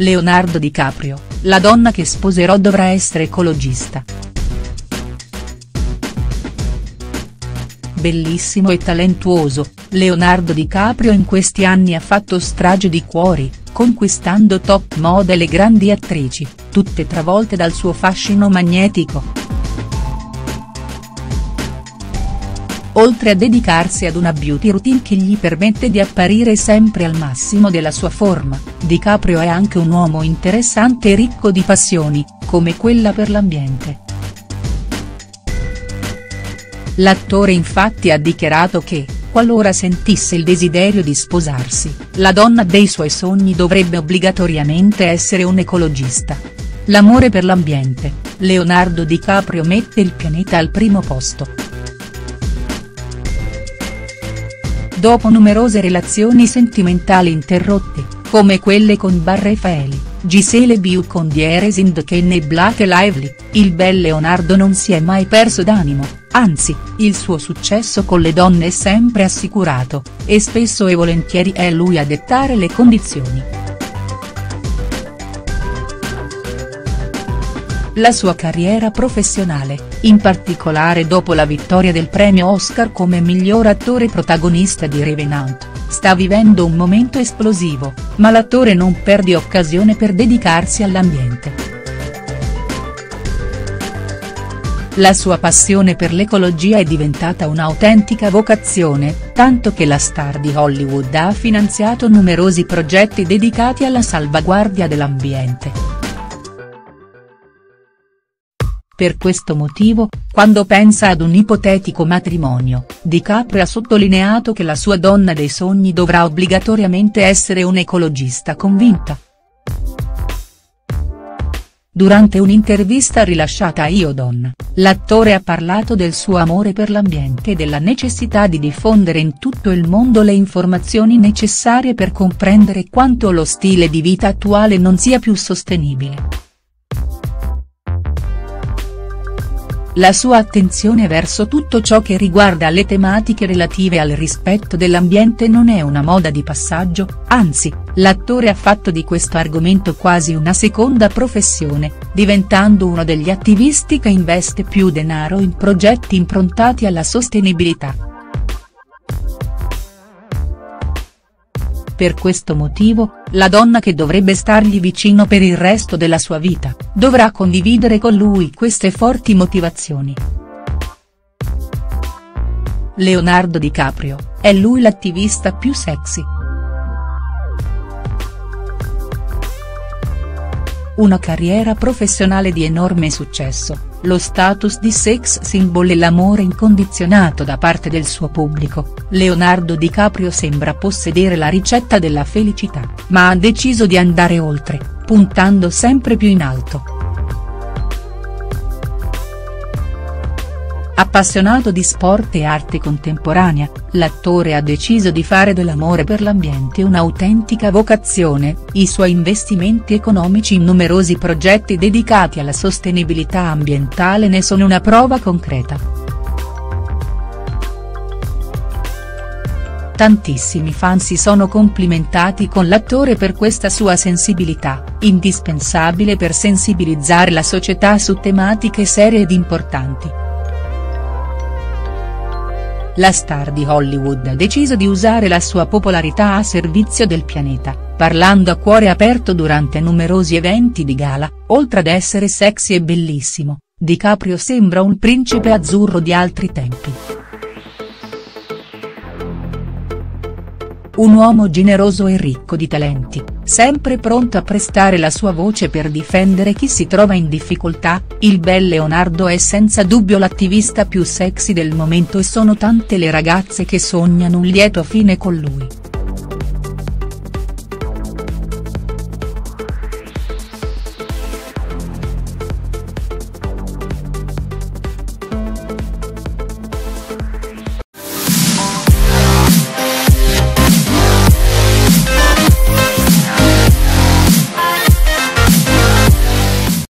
Leonardo DiCaprio, la donna che sposerò dovrà essere ecologista. Bellissimo e talentuoso, Leonardo DiCaprio in questi anni ha fatto strage di cuori, conquistando top model e grandi attrici, tutte travolte dal suo fascino magnetico. Oltre a dedicarsi ad una beauty routine che gli permette di apparire sempre al massimo della sua forma, DiCaprio è anche un uomo interessante e ricco di passioni, come quella per l'ambiente. L'attore infatti ha dichiarato che, qualora sentisse il desiderio di sposarsi, la donna dei suoi sogni dovrebbe obbligatoriamente essere un ecologista. L'amore per l'ambiente, Leonardo DiCaprio mette il pianeta al primo posto. Dopo numerose relazioni sentimentali interrotte, come quelle con Barre Faeli, Gisele Bündchen Dieres Indken e Blake Lively, il bel Leonardo non si è mai perso d'animo, anzi, il suo successo con le donne è sempre assicurato, e spesso e volentieri è lui a dettare le condizioni. La sua carriera professionale, in particolare dopo la vittoria del premio Oscar come miglior attore protagonista di Revenant, sta vivendo un momento esplosivo, ma l'attore non perde occasione per dedicarsi all'ambiente. La sua passione per l'ecologia è diventata un'autentica vocazione, tanto che la star di Hollywood ha finanziato numerosi progetti dedicati alla salvaguardia dell'ambiente. Per questo motivo, quando pensa ad un ipotetico matrimonio, DiCaprio ha sottolineato che la sua donna dei sogni dovrà obbligatoriamente essere un'ecologista convinta. Durante un'intervista rilasciata a Io Donna, l'attore ha parlato del suo amore per l'ambiente e della necessità di diffondere in tutto il mondo le informazioni necessarie per comprendere quanto lo stile di vita attuale non sia più sostenibile. La sua attenzione verso tutto ciò che riguarda le tematiche relative al rispetto dell'ambiente non è una moda di passaggio, anzi, l'attore ha fatto di questo argomento quasi una seconda professione, diventando uno degli attivisti che investe più denaro in progetti improntati alla sostenibilità. Per questo motivo, la donna che dovrebbe stargli vicino per il resto della sua vita, dovrà condividere con lui queste forti motivazioni. Leonardo DiCaprio, è lui l'attivista più sexy. Una carriera professionale di enorme successo lo status di sex symbol e l'amore incondizionato da parte del suo pubblico, Leonardo DiCaprio sembra possedere la ricetta della felicità, ma ha deciso di andare oltre, puntando sempre più in alto. Appassionato di sport e arte contemporanea, l'attore ha deciso di fare dell'amore per l'ambiente un'autentica vocazione, i suoi investimenti economici in numerosi progetti dedicati alla sostenibilità ambientale ne sono una prova concreta. Tantissimi fan si sono complimentati con l'attore per questa sua sensibilità, indispensabile per sensibilizzare la società su tematiche serie ed importanti la star di Hollywood ha deciso di usare la sua popolarità a servizio del pianeta, parlando a cuore aperto durante numerosi eventi di gala, oltre ad essere sexy e bellissimo, DiCaprio sembra un principe azzurro di altri tempi. Un uomo generoso e ricco di talenti, sempre pronto a prestare la sua voce per difendere chi si trova in difficoltà, il bel Leonardo è senza dubbio l'attivista più sexy del momento e sono tante le ragazze che sognano un lieto fine con lui.